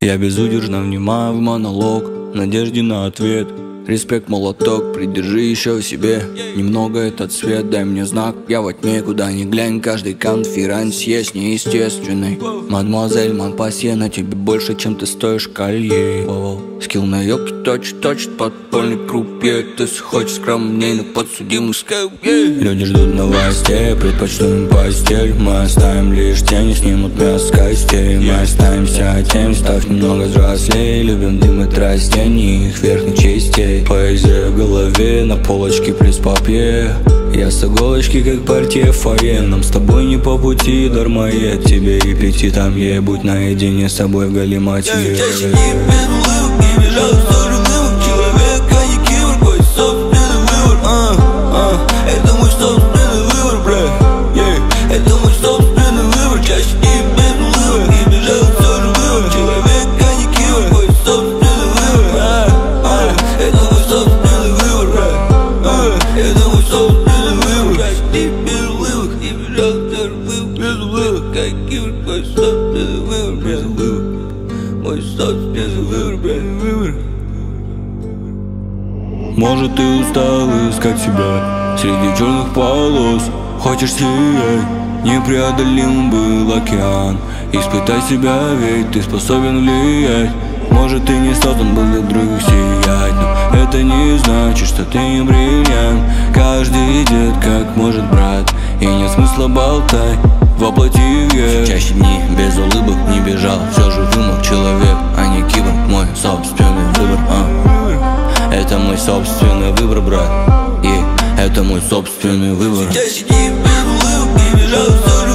Я безудержно внимаю в монолог Надежде на ответ Респект, молоток, придержи еще в себе. Немного этот свет, дай мне знак. Я во тьме, куда ни глянь. Каждый конференс неестественный. Мадемуазель Монпасье На тебе больше, чем ты стоишь колье. Скилл на ёбке точит, точит Подпольный крупье. Ты хочешь скромней, но подсудимый скайп Люди ждут новостей Предпочту им постель. Мы оставим лишь тени Снимут мясо с костей. Мы останемся тем Став немного взрослее. Любим дым от растений Их верхних частей Поэзия в голове, на полочке плюс папье. Я с иголочки, как партия фойе. Нам с тобой не по пути, дармоед Тебе и пяти там ей, будь наедине с собой в галиматье yeah. Это мой выбор не без улыбок, не бежал Без улыбок, как киборг, мой собственный выбор Без улыбок мой собственный выбор, блядь, выбор Может ты устал искать себя Среди черных полос? Хочешь сиять? Непреодолим был океан. Испытай себя, ведь ты способен влиять Может ты не создан был для других сиять Но это не значит, что ты не бриллиант. Каждый идет как может брат И нет смысла болтать. Воплоти я Чаще дни без улыбок не бежал. Все же вымок человек, а не киборг. Мой собственный выбор, а. Это мой собственный выбор, брат. И это мой собственный выбор. Чаще не без улыбок не бежал, все